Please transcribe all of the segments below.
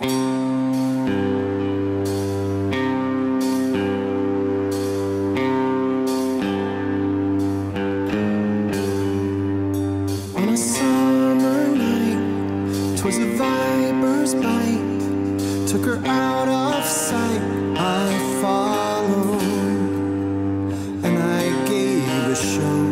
and a sound in the night viper's bite took her out of sight I followed and i gave a show.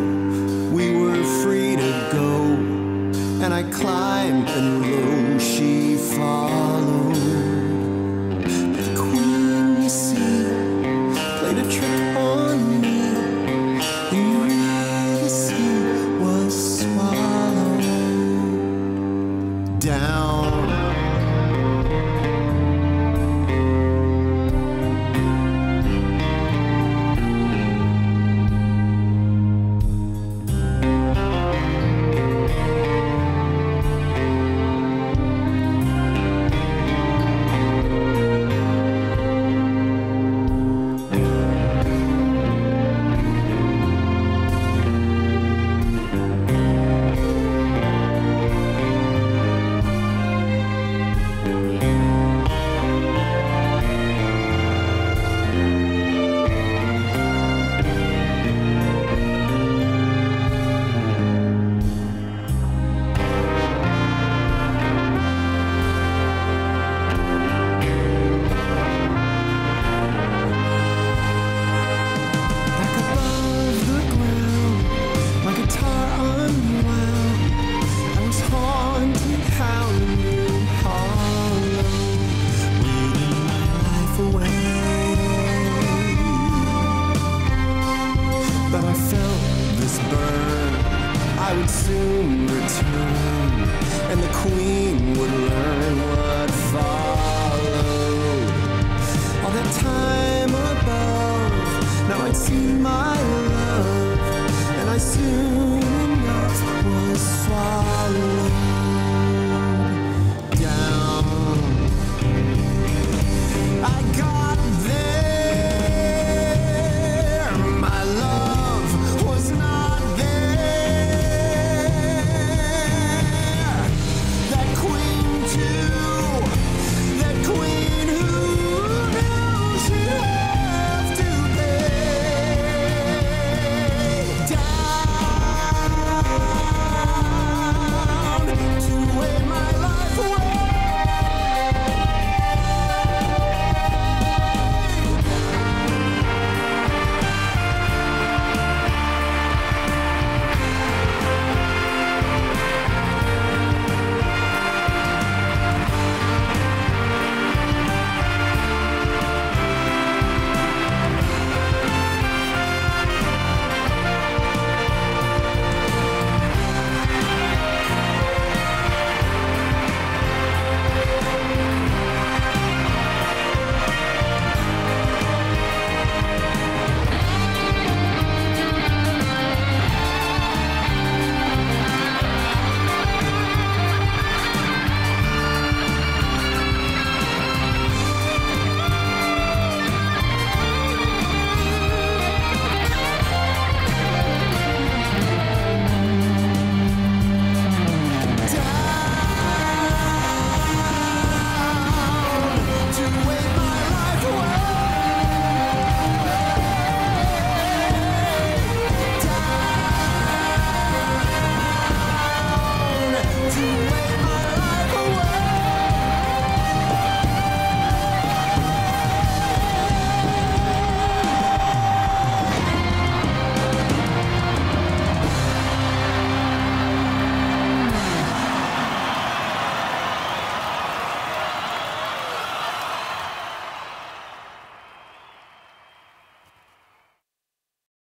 I would soon return, and the queen would learn what followed. All that time above, now I'd seen my love, and I soon.